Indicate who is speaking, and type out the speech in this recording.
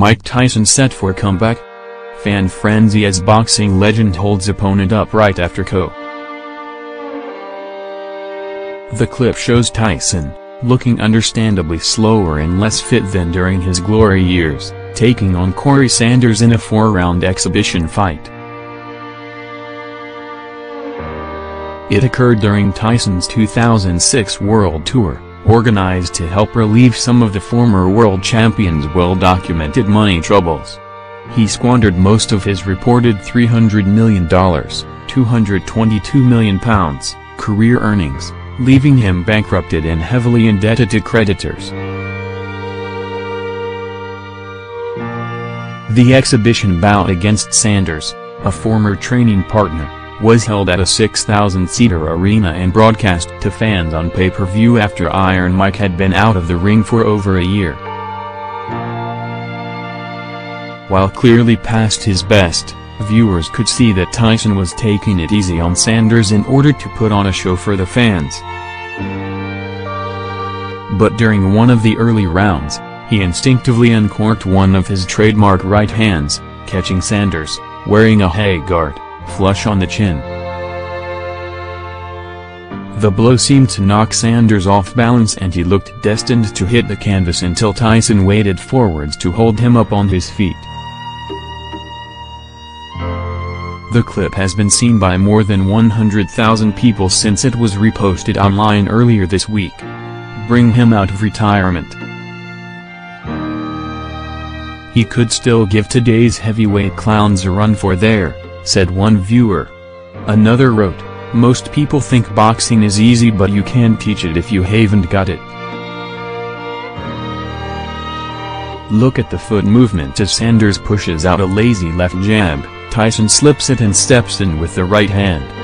Speaker 1: Mike Tyson set for comeback? Fan frenzy as boxing legend holds opponent up right after KO. The clip shows Tyson, looking understandably slower and less fit than during his glory years, taking on Corey Sanders in a four-round exhibition fight. It occurred during Tyson's 2006 World Tour, organized to help relieve some of the former world champion's well-documented money troubles. He squandered most of his reported $300 million, 222 million pounds, career earnings, leaving him bankrupted and heavily indebted to creditors. The exhibition bout against Sanders, a former training partner, was held at a 6,000-seater arena and broadcast to fans on pay-per-view after Iron Mike had been out of the ring for over a year. While clearly past his best, viewers could see that Tyson was taking it easy on Sanders in order to put on a show for the fans. But during one of the early rounds, he instinctively uncorked one of his trademark right hands, catching Sanders, wearing a hay guard, flush on the chin. The blow seemed to knock Sanders off balance and he looked destined to hit the canvas until Tyson waded forwards to hold him up on his feet. The clip has been seen by more than 100,000 people since it was reposted online earlier this week. Bring him out of retirement. He could still give today's heavyweight clowns a run for their, said one viewer. Another wrote, most people think boxing is easy but you can't teach it if you haven't got it. Look at the foot movement as Sanders pushes out a lazy left jab. Tyson slips it and steps in with the right hand.